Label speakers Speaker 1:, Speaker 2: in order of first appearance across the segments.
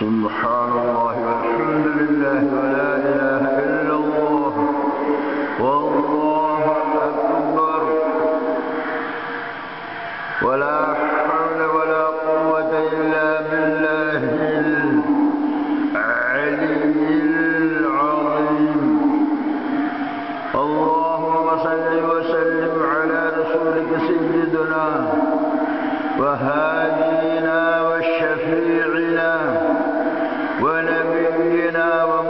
Speaker 1: سبحان الله والحمد لله ولا إله إلا الله. والله أكبر. وهادينا وشفيعنا ونبينا ومولانا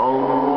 Speaker 1: Oh.